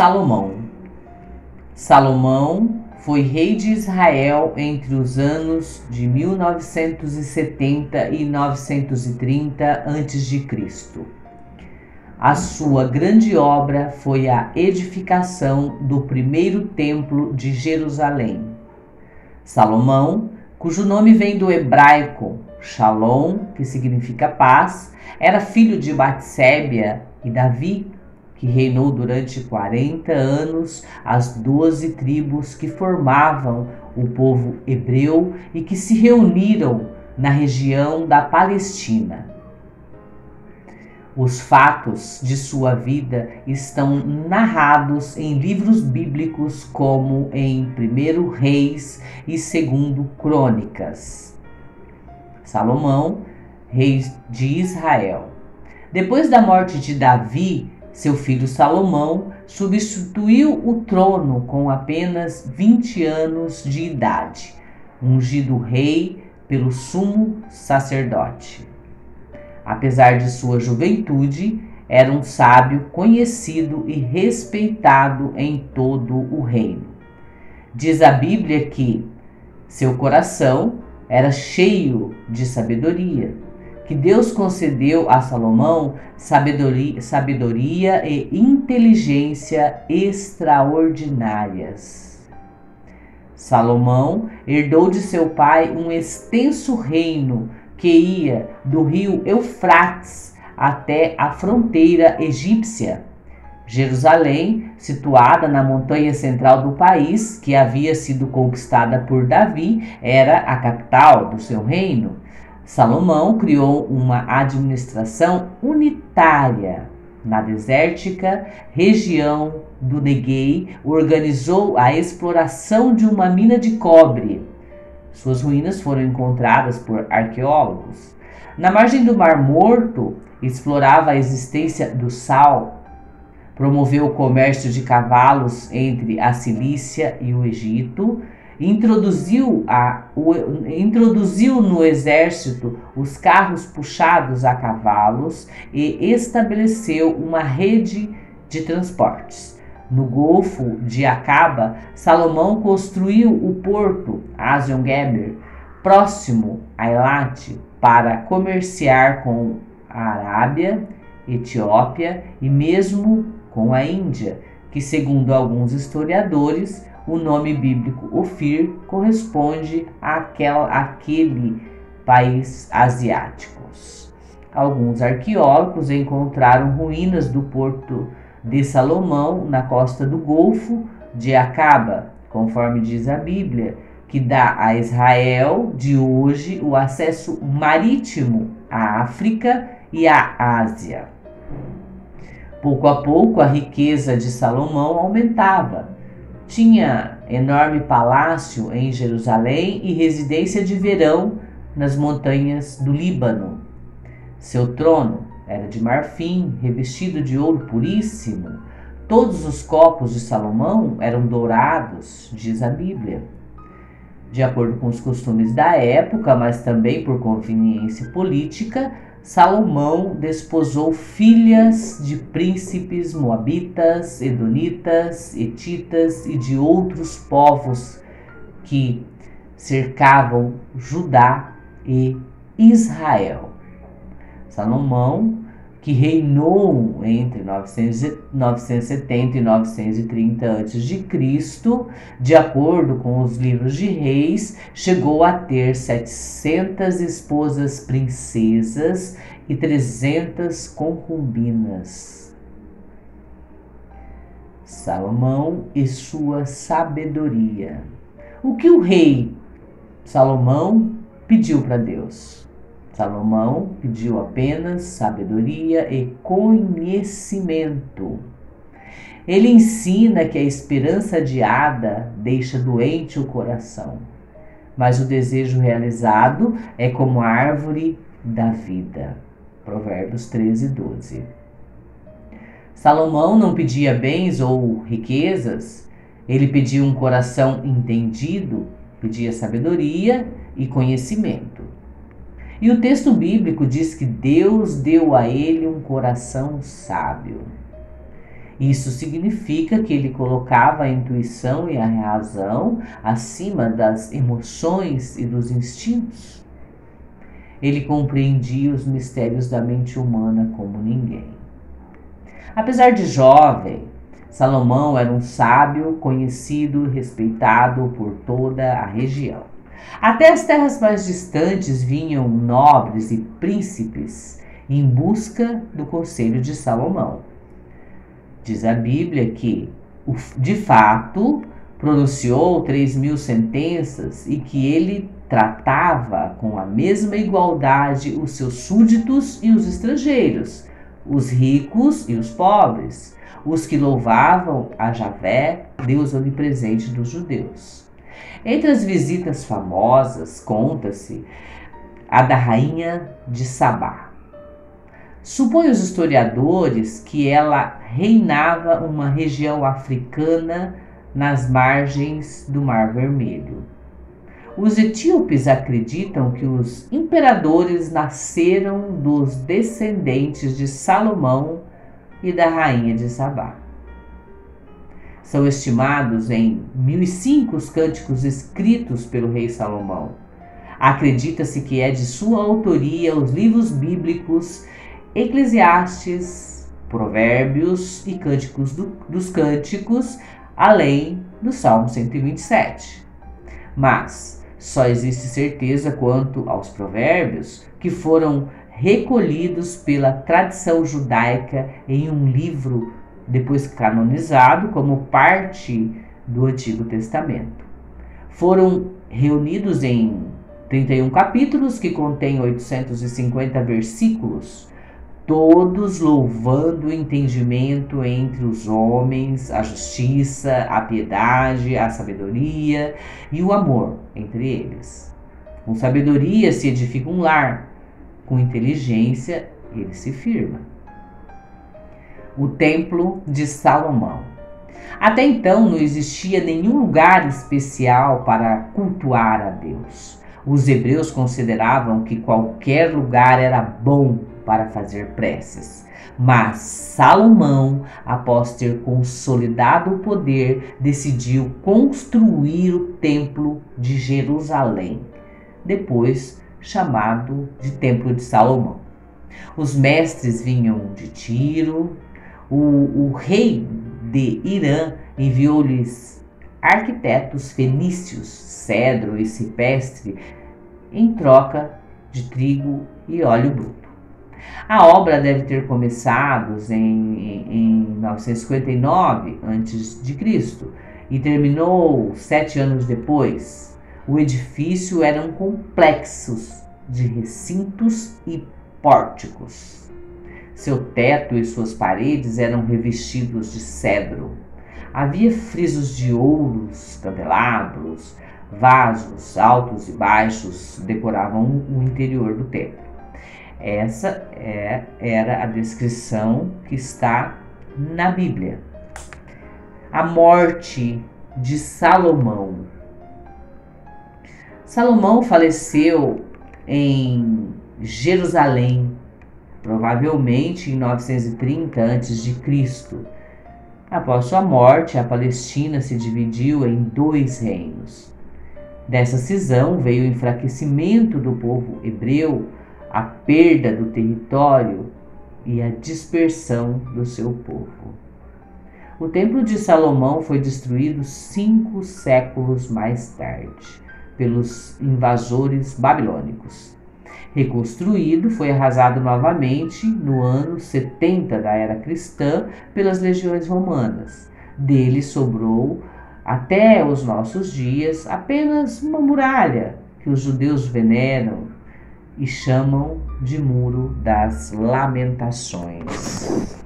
Salomão. Salomão foi rei de Israel entre os anos de 1970 e 930 a.C. A sua grande obra foi a edificação do primeiro templo de Jerusalém. Salomão, cujo nome vem do hebraico Shalom, que significa paz, era filho de Batsébia e Davi, que reinou durante 40 anos as doze tribos que formavam o povo hebreu e que se reuniram na região da Palestina. Os fatos de sua vida estão narrados em livros bíblicos como em 1 Reis e 2 Crônicas. Salomão, rei de Israel. Depois da morte de Davi, seu filho Salomão substituiu o trono com apenas 20 anos de idade, ungido rei pelo sumo sacerdote. Apesar de sua juventude, era um sábio conhecido e respeitado em todo o reino. Diz a Bíblia que seu coração era cheio de sabedoria que Deus concedeu a Salomão sabedoria, sabedoria e inteligência extraordinárias. Salomão herdou de seu pai um extenso reino que ia do rio Eufrates até a fronteira egípcia. Jerusalém, situada na montanha central do país, que havia sido conquistada por Davi, era a capital do seu reino. Salomão criou uma administração unitária na desértica região do Neguei, organizou a exploração de uma mina de cobre. Suas ruínas foram encontradas por arqueólogos. Na margem do Mar Morto, explorava a existência do sal, promoveu o comércio de cavalos entre a Cilícia e o Egito, introduziu, a, o, introduziu no exército os carros puxados a cavalos e estabeleceu uma rede de transportes. No Golfo de Acaba, Salomão construiu o porto Azion Geber, próximo a Eilat, para comerciar com a Arábia, Etiópia e mesmo com a Índia, que, segundo alguns historiadores, o nome bíblico Ofir corresponde àquela, àquele país asiático. Alguns arqueólogos encontraram ruínas do porto de Salomão na costa do Golfo de Acaba, conforme diz a Bíblia, que dá a Israel de hoje o acesso marítimo à África e à Ásia. Pouco a pouco a riqueza de Salomão aumentava tinha enorme palácio em Jerusalém e residência de verão nas montanhas do Líbano. Seu trono era de marfim, revestido de ouro puríssimo. Todos os copos de Salomão eram dourados, diz a Bíblia. De acordo com os costumes da época, mas também por conveniência política, Salomão desposou filhas de príncipes moabitas, edonitas, etitas e de outros povos que cercavam Judá e Israel. Salomão que reinou entre 970 e 930 a.C., de acordo com os livros de reis, chegou a ter 700 esposas princesas e 300 concubinas. Salomão e sua sabedoria. O que o rei Salomão pediu para Deus? Salomão pediu apenas sabedoria e conhecimento. Ele ensina que a esperança adiada deixa doente o coração, mas o desejo realizado é como a árvore da vida. Provérbios 13, 12. Salomão não pedia bens ou riquezas, ele pedia um coração entendido, pedia sabedoria e conhecimento. E o texto bíblico diz que Deus deu a ele um coração sábio. Isso significa que ele colocava a intuição e a razão acima das emoções e dos instintos. Ele compreendia os mistérios da mente humana como ninguém. Apesar de jovem, Salomão era um sábio conhecido e respeitado por toda a região. Até as terras mais distantes vinham nobres e príncipes em busca do conselho de Salomão. Diz a Bíblia que, de fato, pronunciou três mil sentenças e que ele tratava com a mesma igualdade os seus súditos e os estrangeiros, os ricos e os pobres, os que louvavam a Javé, Deus onipresente dos judeus. Entre as visitas famosas, conta-se a da rainha de Sabá. Supõe os historiadores que ela reinava uma região africana nas margens do Mar Vermelho. Os etíopes acreditam que os imperadores nasceram dos descendentes de Salomão e da rainha de Sabá. São estimados em 1005 os cânticos escritos pelo rei Salomão. Acredita-se que é de sua autoria os livros bíblicos Eclesiastes, Provérbios e Cânticos do, dos Cânticos, além do Salmo 127. Mas só existe certeza quanto aos Provérbios que foram recolhidos pela tradição judaica em um livro depois canonizado como parte do Antigo Testamento. Foram reunidos em 31 capítulos que contêm 850 versículos, todos louvando o entendimento entre os homens, a justiça, a piedade, a sabedoria e o amor entre eles. Com sabedoria se edifica um lar, com inteligência ele se firma. O Templo de Salomão. Até então não existia nenhum lugar especial para cultuar a Deus. Os hebreus consideravam que qualquer lugar era bom para fazer preces. Mas Salomão, após ter consolidado o poder, decidiu construir o Templo de Jerusalém. Depois chamado de Templo de Salomão. Os mestres vinham de Tiro, o, o rei de Irã enviou-lhes arquitetos fenícios, cedro e cipestre, em troca de trigo e óleo bruto. A obra deve ter começado em, em 959 a.C. e terminou sete anos depois, o edifício eram complexos de recintos e pórticos. Seu teto e suas paredes eram revestidos de cedro. Havia frisos de ouros, candelabros, vasos altos e baixos decoravam o interior do templo. Essa é, era a descrição que está na Bíblia. A morte de Salomão Salomão faleceu em Jerusalém, provavelmente em 930 a.C. Após sua morte, a Palestina se dividiu em dois reinos. Dessa cisão veio o enfraquecimento do povo hebreu, a perda do território e a dispersão do seu povo. O Templo de Salomão foi destruído cinco séculos mais tarde pelos invasores babilônicos. Reconstruído, foi arrasado novamente no ano 70 da era cristã pelas legiões romanas. Dele sobrou, até os nossos dias, apenas uma muralha que os judeus veneram e chamam de Muro das Lamentações.